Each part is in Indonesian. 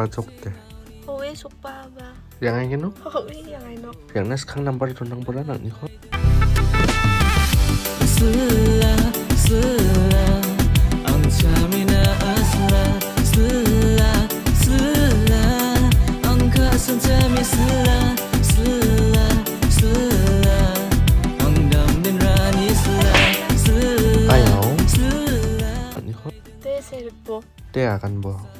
pajok deh. Howe sukpa ba? Yang ini no? Howe yang enok. Yang nas kang number tunang pula nang ni ko. Sela, sela, ang chamina asla. Sela, sela, ang kasan chami sela, sela, sela, ang damdin rani sela, sela, Ayaw. sela. Nang ni ko. Te serpo. Te akan bo. Uh, one double zero five six One double zero five six. five six. Diba nang propose ka na kay Bats mo?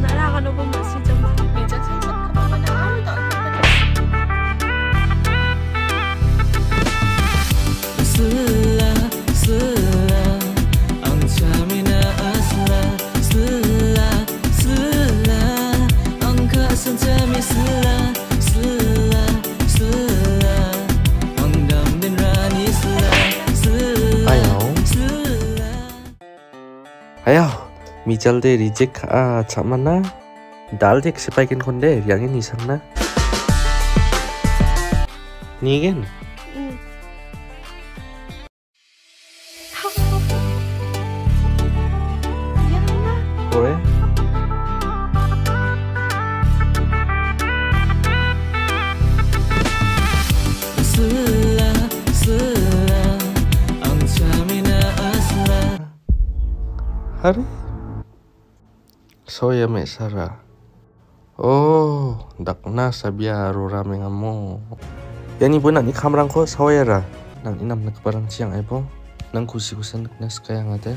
Naalala ka na ba mas si Jama? Minsan sinsan ka pa ba na ano taon ka ba na? Sela, sela, ang chamina asla. Sela, sela, ang kasan chami sela, sela, sela, 하여 미잘데 리젝 아 잠만나? 날덱 시파이긴 건데 양인 이상나? 니겐? 뭐래? Hari. Soya me sara. Oh, dakna sabia rurame ngamo. Yani po na ni kamrang ko sawaya ra. Nang inam nagparang siyang ay po. Nang kusi-kusan nagnas kaya nga te.